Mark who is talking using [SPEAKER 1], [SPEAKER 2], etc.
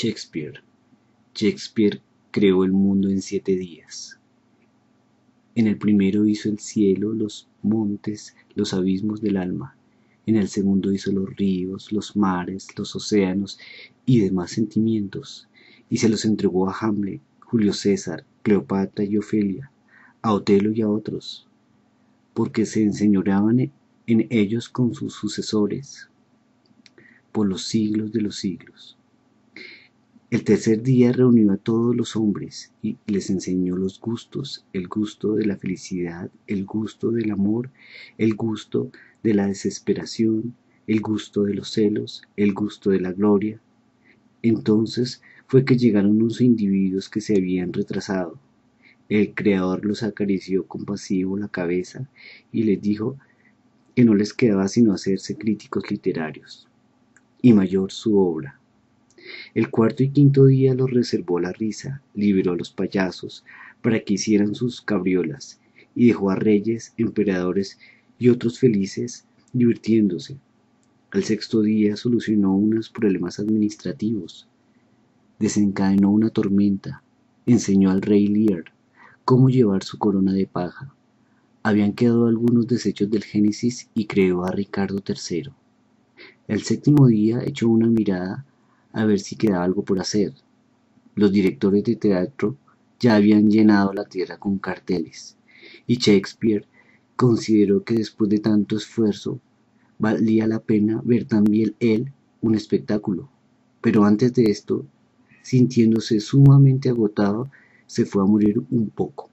[SPEAKER 1] Shakespeare. Shakespeare creó el mundo en siete días. En el primero hizo el cielo, los montes, los abismos del alma. En el segundo hizo los ríos, los mares, los océanos y demás sentimientos. Y se los entregó a Hamlet, Julio César, Cleopatra y Ofelia, a Otelo y a otros, porque se enseñoreaban en ellos con sus sucesores por los siglos de los siglos. El tercer día reunió a todos los hombres y les enseñó los gustos, el gusto de la felicidad, el gusto del amor, el gusto de la desesperación, el gusto de los celos, el gusto de la gloria. Entonces fue que llegaron unos individuos que se habían retrasado. El Creador los acarició compasivo la cabeza y les dijo que no les quedaba sino hacerse críticos literarios, y mayor su obra el cuarto y quinto día los reservó la risa, liberó a los payasos para que hicieran sus cabriolas, y dejó a reyes, emperadores y otros felices divirtiéndose. Al sexto día solucionó unos problemas administrativos, desencadenó una tormenta, enseñó al rey Lear cómo llevar su corona de paja. Habían quedado algunos desechos del Génesis y creó a Ricardo III. El séptimo día echó una mirada a ver si quedaba algo por hacer. Los directores de teatro ya habían llenado la tierra con carteles, y Shakespeare consideró que después de tanto esfuerzo valía la pena ver también él un espectáculo. Pero antes de esto, sintiéndose sumamente agotado, se fue a morir un poco.